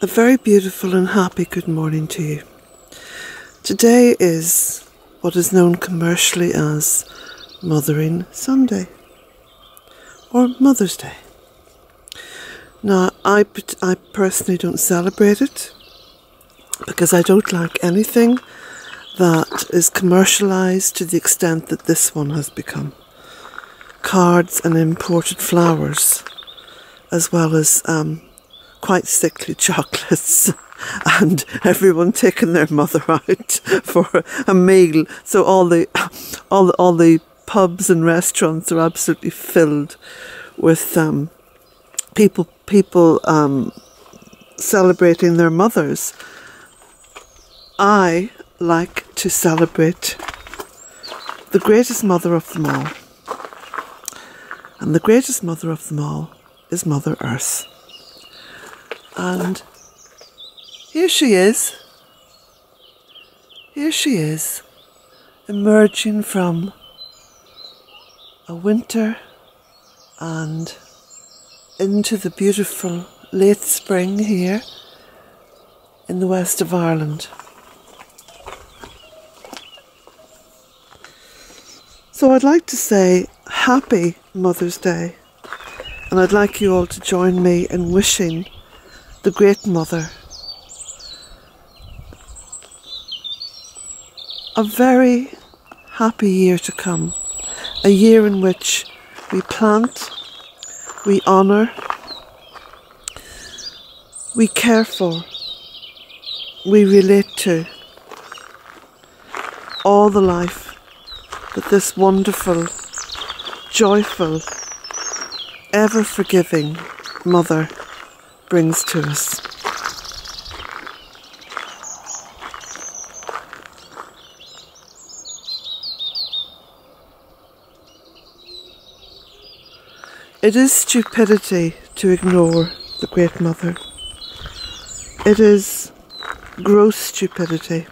A very beautiful and happy good morning to you. Today is what is known commercially as Mothering Sunday or Mother's Day. Now, I, I personally don't celebrate it because I don't like anything that is commercialised to the extent that this one has become. Cards and imported flowers, as well as um, quite sickly chocolates and everyone taking their mother out for a meal. So all the all the, all the pubs and restaurants are absolutely filled with um, people people um, celebrating their mothers. I like to celebrate the greatest mother of them all. And the greatest mother of them all is Mother Earth. And here she is. Here she is, emerging from a winter and into the beautiful late spring here in the west of Ireland. So I'd like to say happy Mother's Day, and I'd like you all to join me in wishing the Great Mother. A very happy year to come, a year in which we plant, we honour, we care for, we relate to all the life that this wonderful, joyful, ever forgiving mother brings to us. It is stupidity to ignore the Great Mother. It is gross stupidity.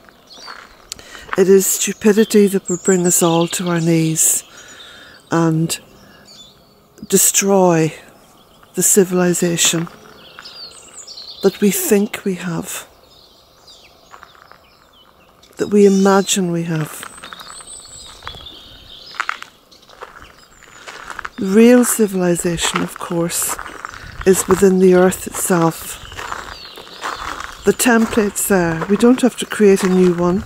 It is stupidity that will bring us all to our knees and destroy the civilization that we think we have, that we imagine we have. The real civilization, of course, is within the earth itself. The template's there. We don't have to create a new one.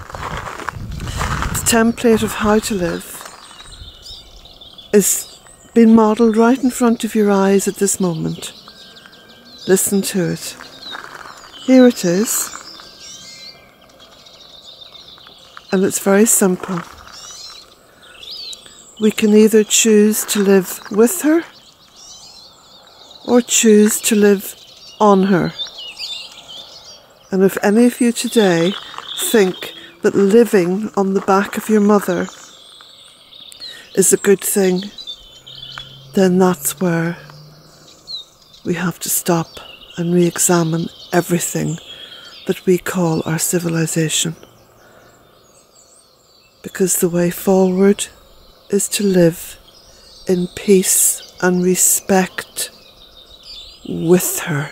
The template of how to live is being modelled right in front of your eyes at this moment. Listen to it. Here it is. And it's very simple. We can either choose to live with her or choose to live on her. And if any of you today think that living on the back of your mother is a good thing, then that's where we have to stop and re examine everything that we call our civilization. Because the way forward is to live in peace and respect with her.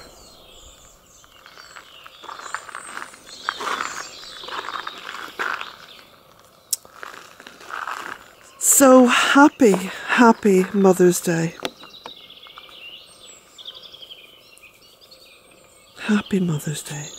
So happy, happy Mother's Day. Happy Mother's Day.